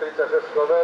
Kırklareli Prites'e skober.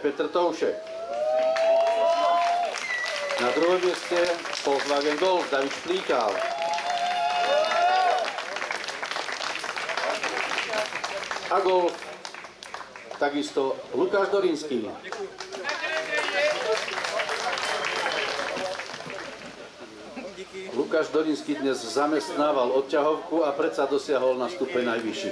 Petr Toušek. Na druhom mieste Volkswagen Golf David Šplíkal. A Golf takisto Lukáš Dorinský. Lukáš Dorinský dnes zamestnával odťahovku a predsa dosiahol na stupeň najvyšší.